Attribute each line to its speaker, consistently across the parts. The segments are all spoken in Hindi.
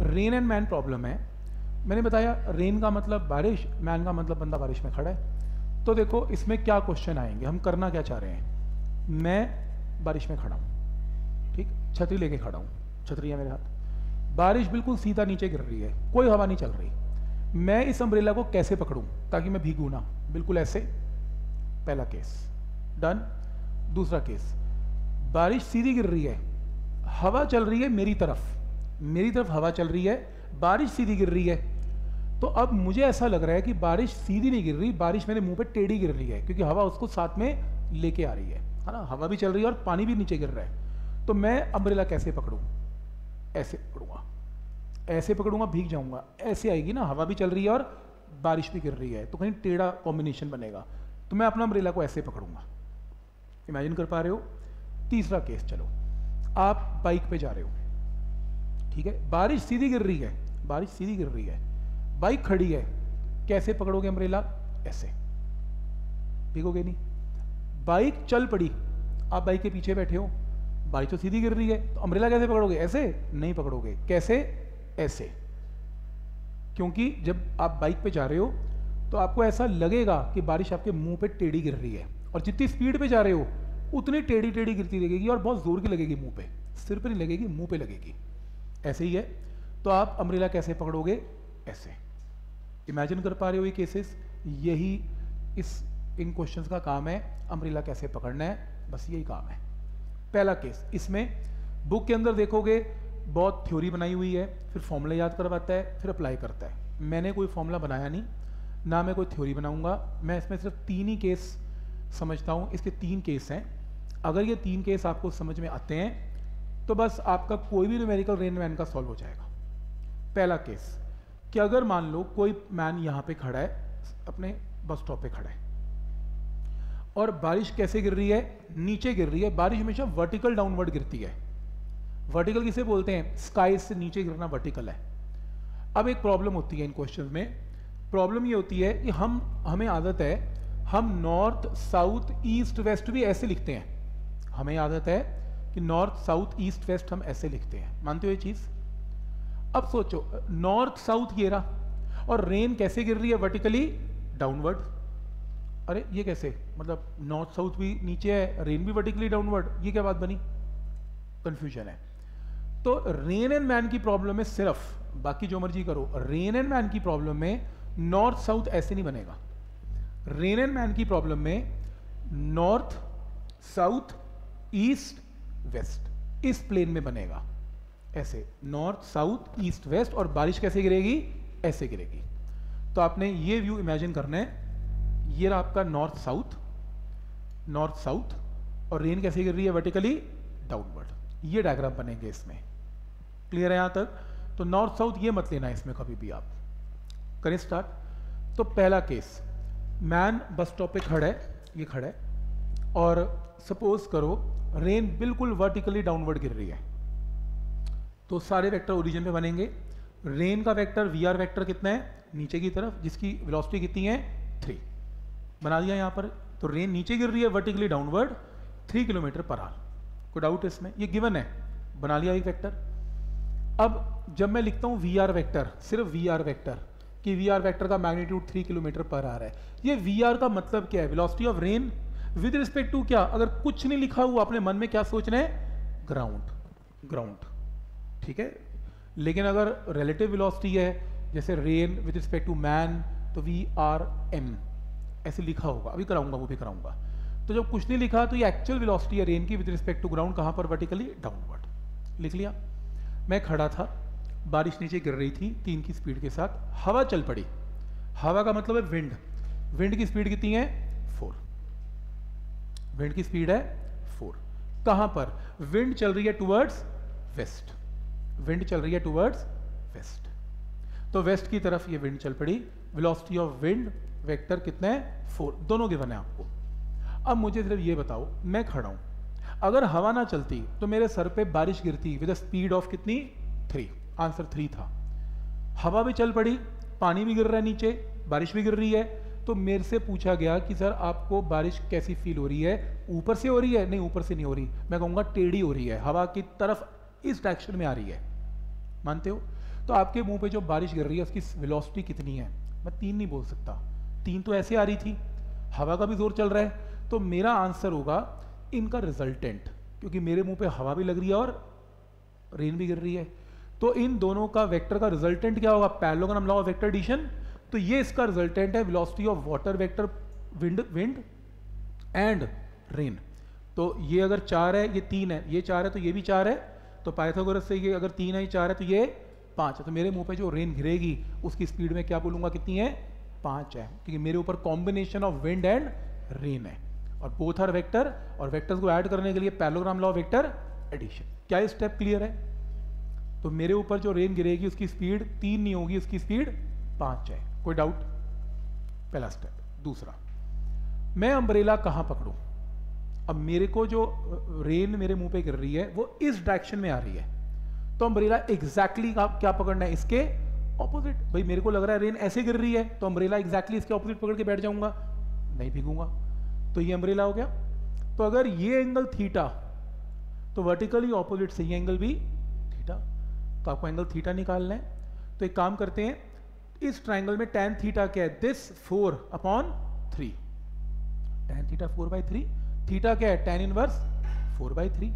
Speaker 1: रेन एंड मैन प्रॉब्लम है। मैंने बताया रेन का मतलब बारिश मैन का मतलब बंदा बारिश में खड़ा है। तो देखो, इसमें क्या क्वेश्चन आएँगे? हम करना क्या चाह रहे हैं? मैं बारिश में खड़ा हूँ। ठीक? छतरी लेके खड़ा हूँ। छतरी है मेरे हाथ। बारिश बिल्कुल सीधा नीचे गिर रही है। कोई हवा नहीं चल रही। मैं इस अम्ब्रेला को कैसे पकड़ूं? ताकि मैं भीगू ना। बिल्कुल ऐसे। पहला केस डन दूसरा केस बारिश सीधी गिर रही है। हवा चल रही है मेरी तरफ़। मेरी तरफ़ हवा चल रही है, बारिश सीधी गिर रही है। तो अब मुझे ऐसा लग रहा है कि बारिश सीधी नहीं गिर रही, बारिश मेरे मुँह पे टेढ़ी गिर रही है, क्योंकि हवा उसको साथ में लेके आ रही है। है ना? हवा भी चल रही है और पानी भी नीचे गिर रहा है। तो मैं अम्ब्रेला कैसे पकड़ूं? ऐसे पकड़ूँगा। ऐसे पकड़ूँगा, भीग जाऊँगा। ऐसे आएगी ना, हवा भी चल रही है और बारिश भी गिर रही है। तो कहीं टेढ़ा कॉम्बिनेशन बनेगा। तो मैं अपना अम्ब्रेला को ऐसे पकड़ूँगा। इमेजिन कर पा रहे हो, तीसरा केस चलो। आप बाइक पे जा रहे हो। ठीक है? बारिश सीधी गिर रही है। बारिश सीधी गिर रही है। बाइक खड़ी है। कैसे पकड़ोगे अम्ब्रेला? ऐसे। भीगोगे नहीं। बाइक चल पड़ी। आप बाइक के पीछे बैठे हो। बारिश तो सीधी गिर रही है। तो अम्ब्रेला कैसे पकड़ोगे? ऐसे? नहीं पकड़ोगे। कैसे? ऐसे। क्योंकि जब आप बाइक पे जा रहे हो तो आपको ऐसा लगेगा कि बारिश आपके मुँह पे टेढ़ी गिर रही है। और जितनी स्पीड पे जा रहे हो, उतनी टेढ़ी टेढ़ी गिरती लगेगी और बहुत ज़ोर की लगेगी मुँह पे। सिर पे नहीं लगेगी, मुँह पे लगेगी। ऐसे ही है। तो आप अम्ब्रेला कैसे पकड़ोगे? ऐसे। इमेजिन कर पा रहे हो ये केसेस यही इस, इन क्वेश्चंस का काम है, अम्ब्रेला कैसे पकड़ना है। बस यही काम है। पहला केस इसमें बुक के अंदर देखोगे, बहुत थ्योरी बनाई हुई है, फिर फॉर्मूला याद करवाता है, फिर अप्लाई करता है। मैंने कोई फॉर्मूला बनाया नहीं, ना मैं कोई थ्योरी बनाऊँगा। मैं इसमें सिर्फ़ तीन ही केस समझता हूँ। इसके तीन केस हैं। अगर ये तीन केस आपको समझ में आते हैं तो बस आपका कोई भी न्यूमेरिकल रेन मैन का सॉल्व हो जाएगा। पहला केस कि अगर मान लो कोई मैन यहाँ पे खड़ा है, अपने बस स्टॉप पे खड़ा है, और बारिश कैसे गिर रही है? नीचे गिर रही है। बारिश हमेशा वर्टिकल डाउनवर्ड गिरती है। वर्टिकल किसे बोलते हैं? स्काई से नीचे गिरना वर्टिकल है। अब एक प्रॉब्लम होती है इन क्वेश्चन में। प्रॉब्लम ये होती है कि हम, हमें आदत है, हम नॉर्थ साउथ ईस्ट वेस्ट भी ऐसे लिखते हैं। हमें आदत है कि नॉर्थ साउथ ईस्ट वेस्ट हम ऐसे लिखते हैं। मानते हो ये चीज़? अब सोचो नॉर्थ साउथ ये रहा और रेन कैसे गिर रही है वर्टिकली डाउनवर्ड अरे, ये कैसे? मतलब नॉर्थ साउथ भी नीचे है रेन भी वर्टिकली डाउनवर्ड ये क्या बात बनी? कंफ्यूजन है। तो रेन एंड मैन की प्रॉब्लम में सिर्फ़, बाकी जो मर्ज़ी करो रेन एंड मैन की प्रॉब्लम में नॉर्थ साउथ ऐसे नहीं बनेगा। रेन एंड मैन की प्रॉब्लम में नॉर्थ साउथ ईस्ट वेस्ट। इस प्लेन में बनेगा। ऐसे नॉर्थ, साउथ, ईस्ट, वेस्ट और बारिश कैसे गिरेगी? ऐसे गिरेगी। तो आपने ये व्यू इमेजिन करना है। ये रहा आपका नॉर्थ, साउथ। नॉर्थ, साउथ और रेन कैसे गिर रही है वर्टिकली डाउनवर्ड ये डायग्राम बनेंगे इसमें। क्लियर है यहाँ तक? तो नॉर्थ, साउथ ये मत लेना इसमें कभी भी आप। करें स्टार्ट तो पहला केस मैन बस स्टॉप पे खड़ा है। ये खड़ा है। और सपोज़ करो रेन बिल्कुल वर्टिकली डाउनवर्ड गिर रही है। तो सारे वेक्टर ओरिजिन पे बनेंगे। रेन का वेक्टर वी आर वैक्टर कितना है? नीचे की तरफ़, जिसकी वेलोसिटी कितनी है? थ्री बना दिया यहाँ पर। तो रेन नीचे गिर रही है vertically downward three kilometre per hour कोई डाउट इसमें? ये गिवन है। बना लिया एक वेक्टर अब जब मैं लिखता हूँ वी आर वैक्टर सिर्फ़ वी आर वैक्टर कि वी आर वैक्टर का magnitude three kilometre per hour है। ये वी आर का मतलब क्या है? Velocity of rain with respect to क्या? अगर कुछ नहीं लिखा हुआ अपने मन में, क्या सोच रहे हैं? ग्राउंड ग्राउंड ठीक है? लेकिन अगर रिलेटिव वेलोसिटी है, जैसे rain with respect to man तो वी आर एम ऐसे लिखा होगा। अभी कराऊँगा, वो भी कराऊँगा। तो जब कुछ नहीं लिखा तो ये एक्चुअल वेलोसिटी है रेन की विद रिस्पेक्ट टू ग्राउंड कहाँ पर वर्टिकली डाउनवर्ड लिख लिया। मैं खड़ा था। बारिश नीचे गिर रही थी, तीन की स्पीड के साथ। हवा चल पड़ी। हवा का मतलब है विंड विंड की स्पीड कितनी है? फोर विंड की स्पीड है फोर कहाँ पर? विंड चल रही है टूवर्ड्स वेस्ट विंड चल रही है टूवर्ड्स वेस्ट तो वेस्ट की तरफ़ ये विंड चल पड़ी. वेलोसिटी ऑफ़ विंड वेक्टर कितने? है फोर दोनों गिवन है आपको. अब मुझे सिर्फ़ ये बताओ, मैं खड़ा हूँ. अगर हवा ना चलती तो मेरे सर पे बारिश गिरती विद स्पीड ऑफ़ कितनी? थ्री आंसर थ्री था. हवा भी चल पड़ी, पानी भी गिर रहा है नीचे, बारिश भी गिर रही है. तो मेरे से पूछा गया कि सर आपको बारिश कैसी फील हो रही है? ऊपर से हो रही है? नहीं, ऊपर से नहीं हो रही। मैं कहूँगा टेढ़ी हो रही है। हवा की तरफ़ इस डायरेक्शन में आ रही है। मानते हो? तो आपके मुँह पे जो बारिश गिर रही है, उसकी वेलोसिटी कितनी है? मैं तीन नहीं बोल सकता। तीन तो ऐसे आ रही थी। हवा का भी ज़ोर चल रहा है। तो मेरा आंसर होगा इनका रिजल्टेंट क्योंकि मेरे मुँह पे हवा भी लग रही है और रेन भी गिर रही है। तो इन दोनों का वेक्टर का रिजल्टेंट क्या होगा? पैलोग्राम लॉ वेक्टर एडिशन तो ये इसका रिजल्टेंट है velocity of water vector wind wind and rain तो ये अगर चार है, ये तीन है, ये चार है तो ये भी चार है तो पाइथागोरस से ये अगर तीन है, ये चार है तो ये पाँच है। तो मेरे मुँह पे जो रेन घिरेगी उसकी स्पीड में क्या बोलूँगा, कितनी है? पाँच है। क्योंकि मेरे ऊपर combination of wind and rain है। और बोथ आर वेक्टर और वेक्टर्स को ऐड करने के लिए पैलोग्राम लॉ वेक्टर एडिशन क्या ये स्टेप क्लियर है? तो मेरे ऊपर जो रेन गिरेगी, उसकी स्पीड तीन नहीं होगी, उसकी स्पीड पाँच है। कोई डाउट पहला स्टेप दूसरा, मैं अम्ब्रेला कहाँ पकड़ू? अब मेरे को जो रेन मेरे मुँह पे गिर रही है, वो इस डायरेक्शन में आ रही है। तो अम्ब्रेला एग्जैक्टली exactly क्या पकड़ना है? इसके ऑपोजिट भाई, मेरे को लग रहा है रेन ऐसे गिर रही है तो अम्ब्रेला एग्जैक्टली exactly इसके ऑपोजिट पकड़ के बैठ जाऊँगा। नहीं भीगूँगा। तो ये अम्ब्रेला हो गया। तो अगर ये एंगल थीटा तो वर्टिकली ऑपोजिट से ये एंगल भी थीटा तो आपको एंगल थीटा निकालना है। तो एक काम करते हैं इस ट्राइंगल में टेन थीटा क्या है? This four upon three tan theta four by three theta क्या है? Tan inverse four by three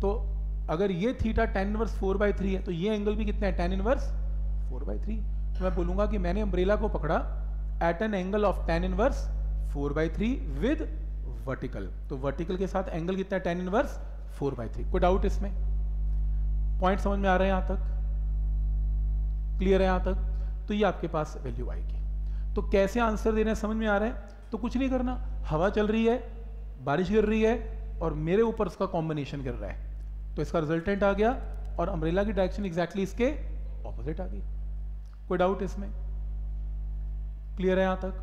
Speaker 1: तो अगर ये theta tan inverse four by three है तो ये एंगल भी कितना है? Tan inverse four by three तो मैं बोलूँगा कि मैंने अम्ब्रेला को पकड़ा at an angle of tan inverse four by three with vertical तो वर्टिकल के साथ एंगल कितना है? Tan inverse four by three कोई डाउट इसमें? पॉइंट समझ में आ रहे हैं यहाँ तक? क्लियर है यहाँ तक? तो ये आपके पास वैल्यू आएगी। तो कैसे आंसर देने समझ में आ रहा है? तो कुछ नहीं करना। हवा चल रही है, बारिश गिर रही है और मेरे ऊपर उसका कॉम्बिनेशन गिर रहा है। तो इसका रिजल्टेंट आ गया और अम्ब्रेला की डायरेक्शन एग्जैक्टली इसके ऑपोजिट आ गई। कोई डाउट इसमें? क्लियर है यहाँ तक?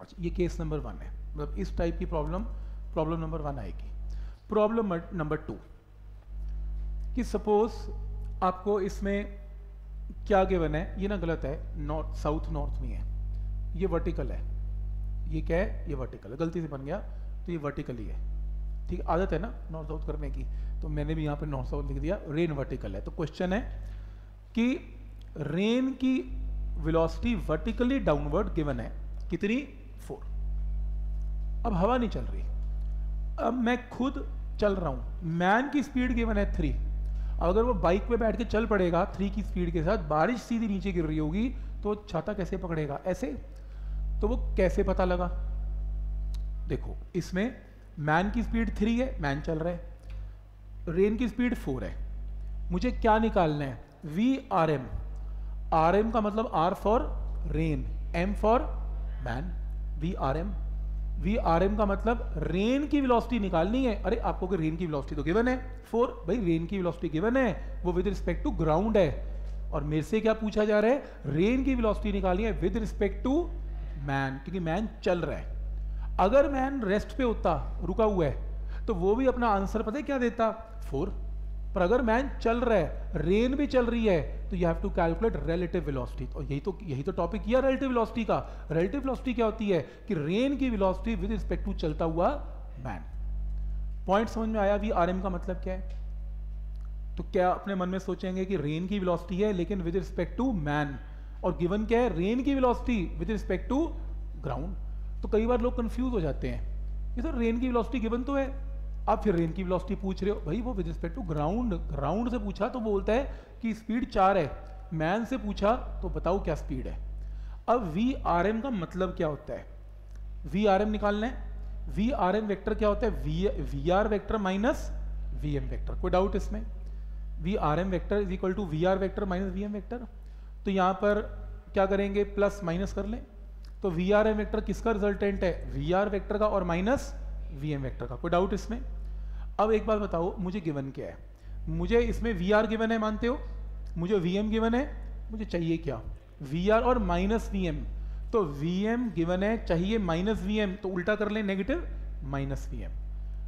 Speaker 1: अच्छा ये केस नंबर वन है। मतलब इस टाइप की प्रॉब्लम प्रॉब्लम नंबर वन आएगी। प्रॉब्लम नंबर टू कि सपोज़ आपको इसमें क्या गिवन है? ये ना गलत है नॉर्थ साउथ नॉर्थ नहीं है। ये वर्टिकल है। ये क्या है? ये वर्टिकल है। गलती से बन गया तो ये वर्टिकल ही है। ठीक आदत है ना नॉर्थ साउथ करने की? तो मैंने भी यहाँ पे नॉर्थ साउथ लिख दिया रेन वर्टिकल है। तो क्वेश्चन है कि रेन की वेलोसिटी वर्टिकली डाउनवर्ड गिवन है। कितनी? फोर अब हवा नहीं चल रही। अब मैं खुद चल रहा हूँ। मैन की स्पीड गिवन है थ्री अगर वो बाइक पे बैठ के चल पड़ेगा थ्री की स्पीड के साथ, बारिश सीधी नीचे गिर रही होगी तो छाता कैसे पकड़ेगा? ऐसे? तो वो कैसे पता लगा? देखो, इसमें मैन की स्पीड थ्री है मैन चल रहा है। रेन की स्पीड फोर है। मुझे क्या निकालना है? V R M R M का मतलब R for rain M for man V R M V R M का मतलब रेन की वेलोसिटी निकालनी है। अरे, आपको कि रेन की वेलोसिटी तो गिवन है। फोर भाई रेन की वेलोसिटी गिवन है। वो विद रिस्पेक्ट टू ग्राउंड है। और मेरे से क्या पूछा जा रहा है? रेन की वेलोसिटी निकालनी है विद रिस्पेक्ट टू मैन क्योंकि मैन चल रहा है। अगर मैन रेस्ट पे होता, रुका हुआ है तो वो भी अपना आंसर पता है क्या देता? फोर पर अगर मैन चल रहा है रेन भी चल रही है तो you have to calculate relative velocity और यही तो यही तो टॉपिक किया रिलेटिव वेलोसिटी का। रिलेटिव वेलोसिटी क्या होती है? कि रेन की वेलोसिटी विद रिस्पेक्ट टू चलता हुआ मैन पॉइंट समझ में आया वी आर का मतलब क्या है? तो क्या अपने मन में सोचेंगे कि रेन की वेलोसिटी है, लेकिन विद रिस्पेक्ट टू मैन और गिवन क्या है? रेन की velocity with respect to ground तो कई बार लोग कंफ्यूज हो जाते हैं। ये सर रेन की वेलोसिटी गिवन तो है। आप फिर रेन की वेलोसिटी पूछ रहे हो। भाई, वो with respect to ground ground से पूछा तो बोलता है कि स्पीड चार है। मैन से पूछा तो बताओ क्या स्पीड है। अब वी आर एम का मतलब क्या होता है? वी आर एम निकालना है। वी आर एम वैक्टर क्या होता है? V V R vector minus V M vector कोई डाउट इसमें? V R M vector is equal to V R vector minus V M vector तो यहाँ पर क्या करेंगे? प्लस माइनस कर लें। तो वी आर एम वैक्टर किसका रिजल्टेंट है? वी आर वैक्टर का और माइनस वी एम वैक्टर का। कोई डाउट इसमें? अब एक बात बताओ, मुझे गिवन क्या है? मुझे इसमें वी आर गिवन है, मानते हो? मुझे वी एम गिवन है, मुझे चाहिए क्या? वी आर और माइनस वी एम तो वी एम गिवन है, चाहिए माइनस वी एम तो उल्टा कर लें नेगेटिव माइनस वी एम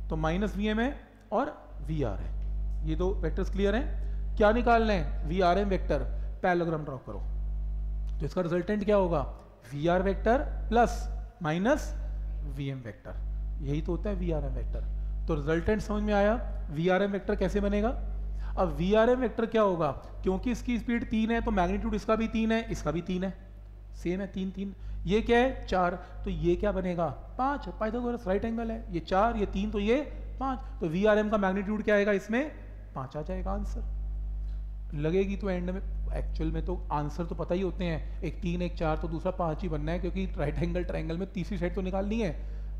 Speaker 1: तो माइनस वी एम है और वी आर है। ये दो वेक्टर्स क्लियर हैं। क्या निकालना है V R M vector parallelogram draw करो। तो इसका रिजल्टेंट क्या होगा? V R vector plus minus V M vector यही तो होता है वी आर एम वैक्टर तो रिजल्टेंट समझ में आया? वी आर एम वैक्टर कैसे बनेगा? अब वी आर एम वैक्टर क्या होगा? क्योंकि इसकी स्पीड तीन है तो मैग्नीट्यूड इसका भी तीन है, इसका भी तीन है. सेम है, तीन तीन. ये क्या है? चार. तो ये क्या बनेगा? पाँच. पाइथागोरस राइट एंगल है. ये चार, ये तीन तो ये पाँच. तो वी आर एम का मैग्नीट्यूड क्या आएगा इसमें? पाँच आ जाएगा आंसर लगेगी तो एंड में. एक्चुअल में तो आंसर तो पता ही होते हैं. एक तीन, एक चार तो दूसरा पाँच ही बनना है, क्योंकि राइट एंगल ट्राइंगल में तीसरी साइड तो निकालनी है.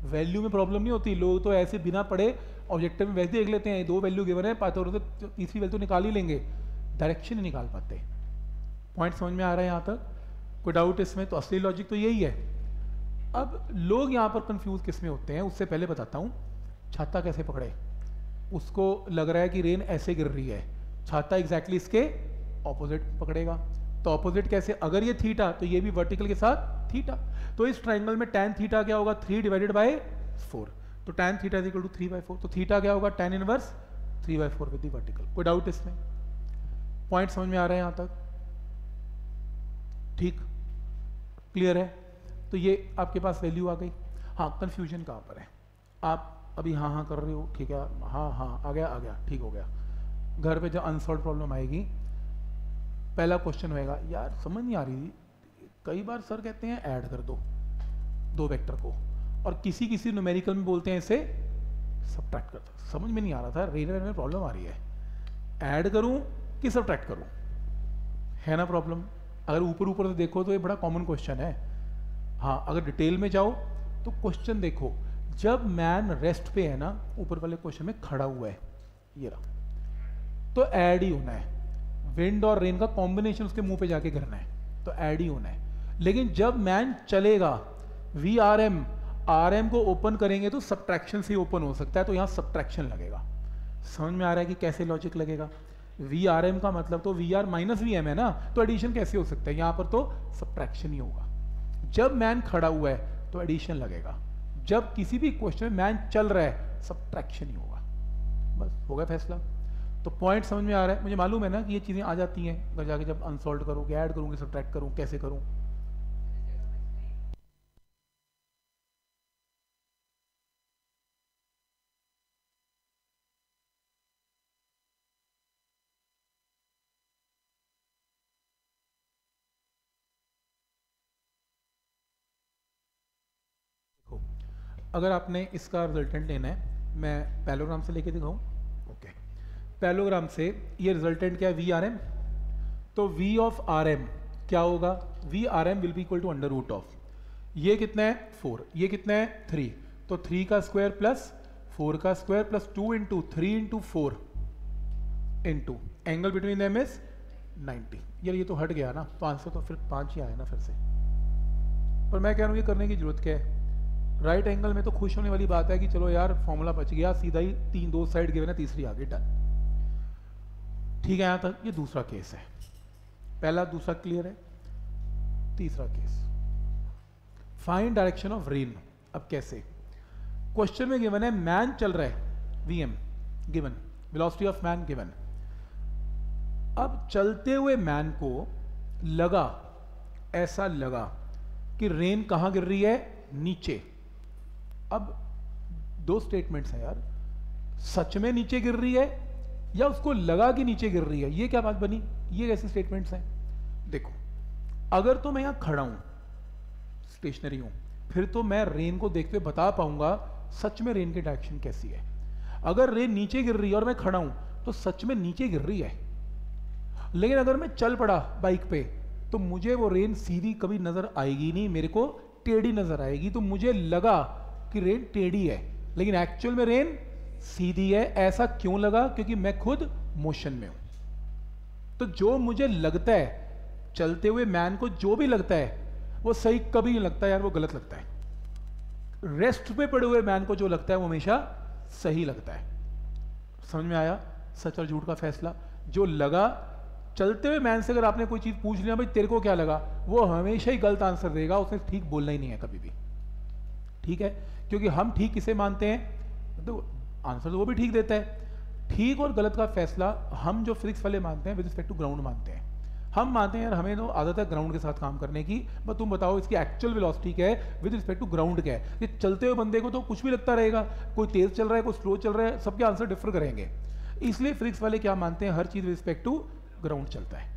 Speaker 1: वैल्यू में प्रॉब्लम नहीं होती, लोग तो ऐसे बिना पढ़े ऑब्जेक्टिव में वैसे देख लेते हैं, दो वैल्यू गिवन है पाथोर तो तीसरी वैल्यू तो निकाल ही लेंगे। डायरेक्शन नहीं निकाल पाते। पॉइंट समझ में आ रहा है यहाँ तक? कोई डाउट इसमें? तो असली लॉजिक तो यही है। अब लोग यहाँ पर कंफ्यूज किसमें होते हैं, उससे पहले बताता हूँ। छाता कैसे पकड़े? उसको लग रहा है कि रेन ऐसे गिर रही है। छाता एग्जैक्टली exactly इसके ऑपोजिट पकड़ेगा। तो ऑपोजिट कैसे? अगर ये थीटा तो ये भी वर्टिकल के साथ थीटा तो इस ट्राइंगल में टेन थीटा क्या होगा? थ्री डिवाइडेड बाय फोर तो tan theta is equal to three by four तो थीटा क्या होगा? Tan inverse three by four with vertical कोई डाउट इसमें? पॉइंट समझ में आ रहा है यहाँ तक? ठीक. क्लियर है? तो ये आपके पास वैल्यू आ गई. हाँ कंफ्यूजन कहाँ पर है? आप अभी हाँ हाँ कर रहे हो, ठीक है? हाँ हाँ आ गया आ गया, ठीक हो गया. घर पे जब अनसॉल्व प्रॉब्लम आएगी पहला क्वेश्चन होएगा, यार, समझ नहीं आ रही कई बार सर कहते हैं ऐड कर दो दो वेक्टर को। और किसी किसी न्यूमेरिकल में बोलते हैं इसे सब्ट्रैक्ट कर दो। समझ में नहीं आ रहा था रेलवे में प्रॉब्लम आ रही है। ऐड करूँ कि सब्ट्रैक्ट करूँ? है ना प्रॉब्लम अगर ऊपर ऊपर से देखो तो ये बड़ा कॉमन क्वेश्चन है। हाँ अगर डिटेल में जाओ तो क्वेश्चन देखो। जब मैन रेस्ट पे है ना, ऊपर वाले क्वेश्चन में खड़ा हुआ है, ये रहा। तो ऐड ही होना है। विंड और रेन का कॉम्बिनेशन उसके मुँह पे जाके करना है तो ऐड ही होना है। लेकिन जब मैन चलेगा V R M R M को ओपन करेंगे तो सब्ट्रैक्शन से ओपन हो सकता है तो यहाँ सब्ट्रैक्शन लगेगा। समझ में आ रहा है कि कैसे लॉजिक लगेगा? वी आर एम का मतलब तो V R minus V M है ना तो एडिशन कैसे हो सकता है? यहाँ पर तो सब्ट्रैक्शन ही होगा। जब मैन खड़ा हुआ है तो एडिशन लगेगा। जब किसी भी क्वेश्चन में मैन चल रहा है सब्ट्रैक्शन ही होगा। बस, हो गया फैसला? तो पॉइंट समझ में आ रहा है। मुझे मालूम है ना कि ये चीज़ें आ जाती हैं। अगर जाके जब अनसॉल्व करूँ ऐड करूँगी सब्ट्रैक्ट करूँ, कैसे करूँ? अगर आपने इसका रिजल्टेंट लेना है, मैं पैलोग्राम से लेके दिखाऊँ। पैलोग्राम से ये रिजल्टेंट क्या है? वी आर एम तो वी ऑफ़ आर एम क्या होगा? V R M will be equal to under root of ये कितना है? फोर ये कितना है? थ्री तो थ्री का स्क्वायर प्लस फोर का square plus two into three into four into angle between M is ninety यार ये तो हट गया ना। तो आंसर तो फिर पाँच ही आया ना फिर से। पर मैं कह रहा हूँ, ये करने की ज़रूरत क्या है? राइट एंगल में तो खुश होने वाली बात है कि चलो यार फॉर्मूला बच गया, सीधा ही तीन, दो साइड गिवन है, तीसरी आगे डन ठीक है, यहाँ तक ये दूसरा केस है। पहला दूसरा क्लियर है, तीसरा case. Fine direction of rain अब कैसे? क्वेश्चन में गिवन है मैन चल रहा है VM given velocity of man given अब चलते हुए मैन को लगा, ऐसा लगा कि रेन कहाँ गिर रही है? नीचे। अब दो स्टेटमेंट्स हैं यार। सच में नीचे गिर रही है या उसको लगा कि नीचे गिर रही है? ये क्या बात बनी? ये कैसे स्टेटमेंट्स हैं? देखो, अगर तो मैं यहाँ खड़ा हूँ स्टेशनरी हूँ, फिर तो मैं रेन को देखते हुए बता पाऊँगा सच में रेन की डायरेक्शन कैसी है। अगर रेन नीचे गिर रही है और मैं खड़ा हूँ तो सच में नीचे गिर रही है। लेकिन अगर मैं चल पड़ा बाइक पे तो मुझे वो रेन सीधी कभी नज़र आएगी नहीं, मेरे को टेढ़ी नज़र आएगी। तो मुझे लगा कि रेन टेढ़ी है, लेकिन एक्चुअल में रेन सीधी है, ऐसा क्यों लगा? क्योंकि मैं खुद मोशन में हूँ। तो जो मुझे लगता है, चलते हुए मैन को जो भी लगता है, वो सही कभी नहीं लगता यार, वो गलत लगता है। रेस्ट पे पड़े हुए मैन को जो लगता है, वो हमेशा सही लगता है। समझ में आया? सच और झूठ का फैसला। जो लगा, चलते हुए मैन से अगर आपने कोई चीज़ पूछ लिया, भाई, तेरे को क्या लगा? वो हमेशा ही गलत आंसर देगा, उसने ठीक बोलना ही नहीं है कभी भी। ठीक है? क्योंकि हम ठीक किसे मानते हैं। तो आंसर तो वो भी ठीक देता है। ठीक और गलत का फैसला हम जो फिजिक्स वाले मानते हैं विद रिस्पेक्ट टू ग्राउंड मानते हैं। हम मानते हैं, यार, हमें तो आदत है ग्राउंड के साथ काम करने की, बस तुम बताओ, इसकी एक्चुअल वेलोसिटी क्या है? विद रिस्पेक्ट टू ग्राउंड क्या है? ये चलते हुए बंदे को तो कुछ भी लगता रहेगा। कोई तेज चल रहा है, कोई स्लो चल रहा है, सबके आंसर डिफर करेंगे। इसलिए फिजिक्स वाले क्या मानते हैं? हर चीज़ विद रिस्पेक्ट टू ग्राउंड चलता है।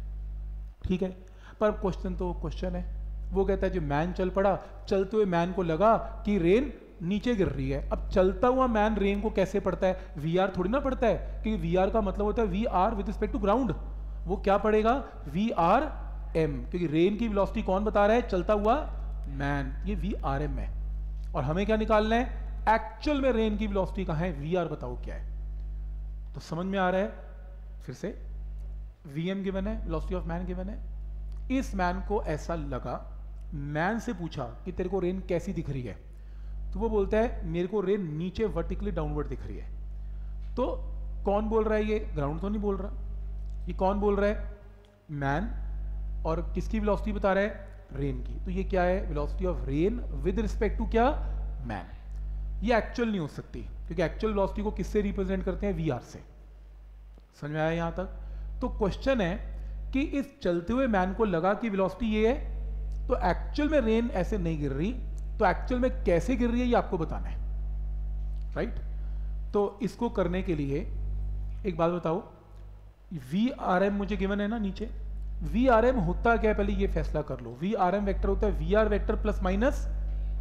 Speaker 1: ठीक है? पर क्वेश्चन तो क्वेश्चन है। वो कहता है, जो मैन चल पड़ा। चलते हुए मैन को लगा कि रेन नीचे गिर रही है। अब चलता हुआ मैन रेन को कैसे पढ़ता है? वी आर थोड़ी ना पढ़ता है कि वी आर का मतलब होता है V R with respect to ground वो क्या पढ़ेगा वी आर एम क्योंकि रेन की वेलोसिटी कौन बता रहा है? चलता हुआ मैन ये वी आर एम है। और हमें क्या निकालना है? एक्चुअल में रेन की वेलोसिटी कहाँ है? वी आर बताओ क्या है। तो समझ में आ रहा है? फिर से। वी एम गिवन है वेलोसिटी ऑफ़ मैन गिवन है। इस मैन को ऐसा लगा मैन से पूछा कि तेरे को रेन कैसी दिख रही है? तो वो बोलता है, मेरे को रेन नीचे वर्टिकली डाउनवर्ड दिख रही है। तो कौन बोल रहा है ये? ग्राउंड तो नहीं बोल रहा। ये कौन बोल रहा है? मैन और किसकी वेलोसिटी बता रहा है? रेन की। तो ये क्या है? Velocity of rain with respect to क्या? मैन ये एक्चुअल नहीं हो सकती, क्योंकि एक्चुअल वेलोसिटी को किससे रिप्रेजेंट करते हैं? वी आर से। समझ में आया यहाँ तक? तो क्वेश्चन है कि इस चलते हुए मैन को लगा कि वेलोसिटी ये है तो एक्चुअल में रेन ऐसे नहीं गिर रही। तो एक्चुअल में कैसे गिर रही है, ये आपको बताना है। राइट तो इसको करने के लिए, एक बात बताओ। वी आर एम मुझे गिवन है ना नीचे? वी आर एम होता क्या है? पहले ये फैसला कर लो। वी आर एम वैक्टर होता है V R vector plus minus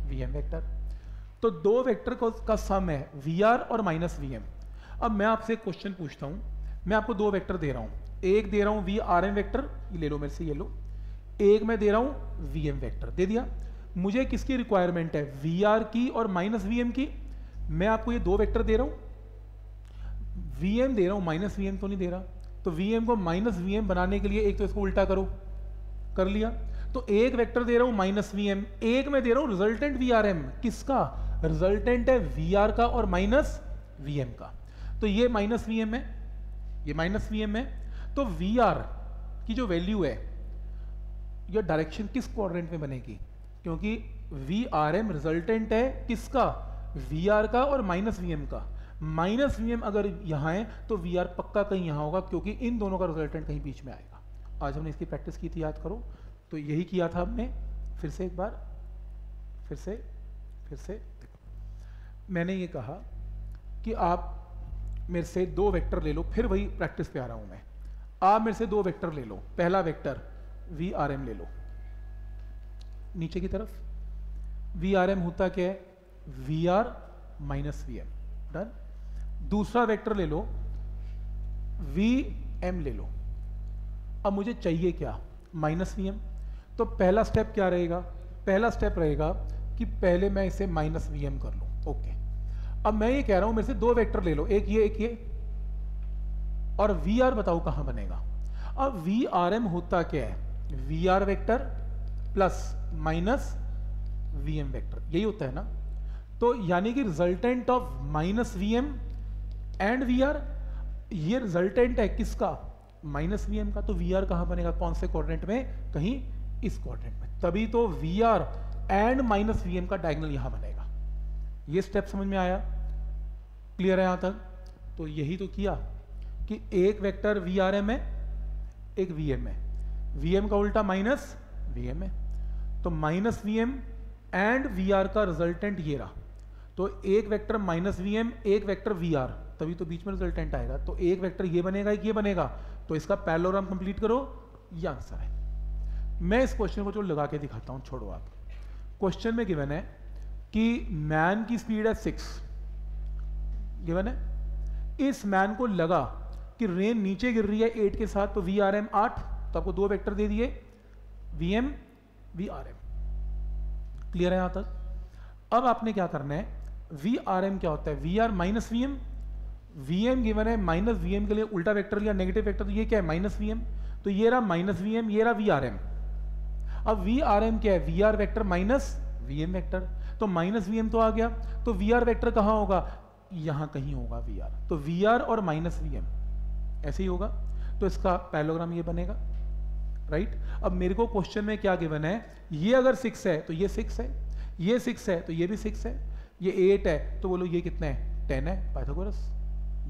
Speaker 1: V M vector तो दो वेक्टर का सम है वी आर और माइनस वी एम अब मैं आपसे एक क्वेश्चन पूछता हूँ। मैं आपको दो वेक्टर दे रहा हूँ। एक दे रहा हूँ वी आर एम वैक्टर ले लो मेरे से, ये लो। एक मैं दे रहा हूँ वी एम वैक्टर दे दिया। मुझे किसकी रिक्वायरमेंट है? वी आर की और माइनस वी एम की? मैं आपको ये दो वेक्टर दे रहा हूँ। वी एम दे रहा हूँ माइनस वी एम तो नहीं दे रहा। तो वी एम को माइनस वी एम बनाने के लिए एक तो इसको उल्टा करो। कर लिया। तो एक वेक्टर दे रहा हूँ माइनस वी एम एक मैं दे रहा हूँ रिजल्टेंट वी आर एम किसका? रिजल्टेंट है वी आर का और माइनस वी एम का। तो ये माइनस वी एम है। ये माइनस वी एम है। तो वी आर की जो वैल्यू है ये डायरेक्शन किस क्वाड्रेंट में बनेगी? क्योंकि वी आर एम रिजल्टेंट है किसका? वी आर का और माइनस वी एम का। माइनस वी एम अगर यहाँ है तो वी आर पक्का कहीं यहाँ होगा, क्योंकि इन दोनों का रिजल्टेंट कहीं बीच में आएगा। आज हमने इसकी प्रैक्टिस की थी, याद करो। तो यही किया था हमने। फिर से एक बार। फिर से। फिर से। मैंने ये कहा कि आप मेरे से दो वेक्टर ले लो, फिर वही प्रैक्टिस पे आ रहा हूँ मैं। आप मेरे से दो वेक्टर ले लो। पहला वेक्टर वी आर एम ले लो। नीचे की तरफ़। वी आर एम होता क्या है? V R minus V M done दूसरा वेक्टर ले लो। वी एम ले लो। अब मुझे चाहिए क्या? माइनस वी एम तो पहला स्टेप क्या रहेगा? पहला स्टेप रहेगा कि पहले मैं इसे माइनस वी एम कर लूँ। ओके अब मैं ये कह रहा हूँ, मेरे से दो वेक्टर ले लो। एक ये एक ये। और वी आर बताओ कहाँ बनेगा। अब वी आर एम होता क्या है? V R vector plus minus V M vector यही होता है ना? तो यानी कि resultant of minus V M and V R ये रिजल्टेंट है किसका? माइनस वी एम का। तो वी आर कहाँ बनेगा? कौन से क्वाड्रेंट में? कहीं इस क्वाड्रेंट में। तभी तो V R and minus V M का डायगनल यहाँ बनेगा। ये स्टेप समझ में आया? क्लियर है यहाँ तक? तो यही तो किया कि एक वेक्टर वी आर एम है, एक वी एम है। वी एम का उल्टा माइनस वी एम है। तो minus V M and V R का रिजल्टेंट ये रहा। तो एक वेक्टर माइनस वी एम एक वेक्टर वी आर तभी तो बीच में रिजल्टेंट आएगा। तो एक वेक्टर ये बनेगा एक ये बनेगा। तो इसका पैलोग्राम कंप्लीट करो, ये आंसर है। मैं इस क्वेश्चन को जो लगा के दिखाता हूँ, छोड़ो आप। क्वेश्चन में गिवन है कि मैन की स्पीड है सिक्स गिवन है? इस मैन को लगा कि रेन नीचे गिर रही है एट के साथ तो वी आर एम आठ तो आपको दो वेक्टर दे दिए। V M V R M clear है यहाँ तक? अब आपने क्या करना है? वी आर एम क्या होता है? V R minus V M V M given है माइनस वी एम के लिए उल्टा वेक्टर लिया नेगेटिव वेक्टर तो ये क्या है? माइनस वी एम तो ये रहा माइनस वी एम ये रहा वी आर एम अब वी आर एम क्या है? V R vector minus V M vector तो माइनस वी एम तो आ गया. तो वी आर वैक्टर कहाँ होगा? यहाँ कहीं होगा वी आर तो वी आर और माइनस वी एम ऐसे ही होगा. तो इसका पैलोग्राम ये बनेगा. राइट अब मेरे को क्वेश्चन में क्या गिवन है? ये अगर सिक्स है तो ये सिक्स है. ये सिक्स है तो ये भी सिक्स है. ये एट है तो बोलो ये कितना है? टेन है. पाइथागोरस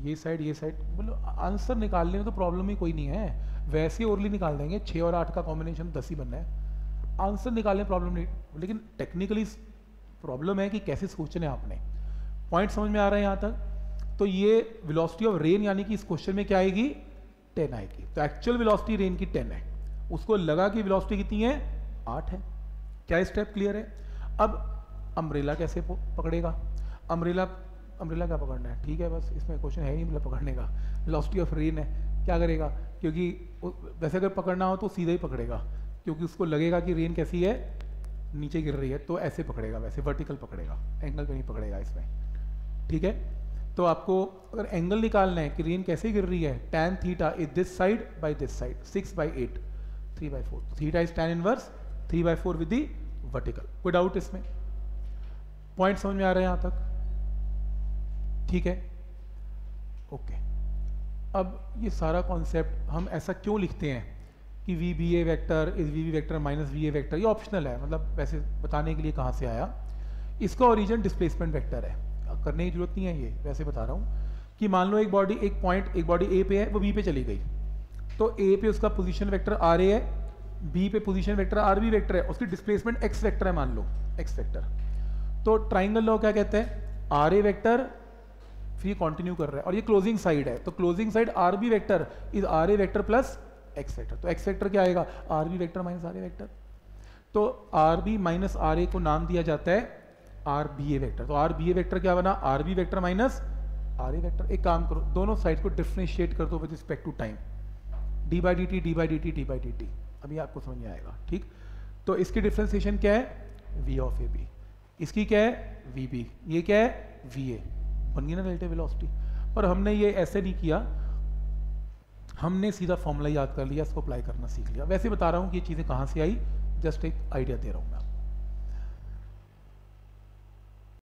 Speaker 1: ये साइड ये साइड बोलो आंसर निकालने में तो प्रॉब्लम ही कोई नहीं है. वैसे ओरली निकाल देंगे. छः और आठ का कॉम्बिनेशन दस ही बनना है. आंसर निकालने में प्रॉब्लम नहीं. लेकिन टेक्निकली प्रॉब्लम है कि कैसे सोचने आपने? पॉइंट समझ में आ रहा है यहाँ तक? तो ये वेलोसिटी ऑफ़ रेन यानी कि इस क्वेश्चन में क्या आएगी? टेन आएगी. तो एक्चुअल वेलोसिटी रेन की टेन है. उसको लगा कि वेलोसिटी कितनी है? आठ है। क्या स्टेप क्लियर है? अब अम्ब्रेला कैसे पकड़ेगा? अम्ब्रेला अम्ब्रेला क्या पकड़ना है? ठीक है, बस इसमें क्वेश्चन है नहीं मतलब पकड़ने का। वेलोसिटी ऑफ़ रेन है। क्या करेगा? क्योंकि वैसे अगर पकड़ना हो तो सीधा ही पकड़ेगा, क्योंकि उसको लगेगा कि रेन कैसी है? नीचे गिर रही है तो ऐसे पकड़ेगा वैसे वर्टिकल पकड़ेगा। एंगल पे नहीं पकड़ेगा इसमें। ठीक है? तो आपको अगर एंगल निकालना है कि रेन कैसे गिर रही है tan theta is this side by this side six by eight three by four theta is tan inverse three by four with the vertical कोई डाउट इसमें? पॉइंट समझ में आ रहे हैं यहाँ तक? ठीक है? ओके अब ये सारा कॉन्सेप्ट हम ऐसा क्यों लिखते हैं कि V B A vector is V B vector minus V A vector ये ऑप्शनल है मतलब वैसे बताने के लिए कहाँ से आया? इसका ओरिजिन डिस्प्लेसमेंट वैक्टर है। करने की ज़रूरत नहीं है ये, वैसे बता रहा हूँ कि मान लो एक बॉडी एक पॉइंट एक बॉडी ए पे है, वो बी पे चली गई। तो ए पे उसका पोजीशन वेक्टर आर ए है बी पे position vector R B vector है, उसकी डिस्प्लेसमेंट एक्स वेक्टर है, मान लो एक्स वेक्टर तो ट्राइंगल लॉ क्या कहते हैं? आर ए वेक्टर फिर कंटिन्यू कर रहा है, और ये क्लोजिंग साइड है तो closing side R B vector is R A vector plus X vector तो एक्स वेक्टर क्या आएगा? R B vector minus R A vector तो R B minus R A को नाम दिया जाता है आर बी ए वेक्टर तो आर बी ए वेक्टर क्या बना? R B vector minus R A vector एक काम करो, दोनों साइड को डिफ्रेंशिएट कर दो with respect to time D by D T, D by D T, D by D T. अभी आपको समझ में आएगा, ठीक? तो इसकी डिफ्रेंसिएशन क्या है? वी ऑफ़ ए बी इसकी क्या है? वी बी ये क्या है? वी ए बन गई ना रिलेटिव वेलोसिटी पर हमने ये ऐसे नहीं किया। हमने सीधा फॉर्मूला याद कर लिया, इसको अप्लाई करना सीख लिया। वैसे बता रहा हूँ कि ये चीज़ें कहाँ से आई? जस्ट एक आइडिया दे रहा हूँ मैं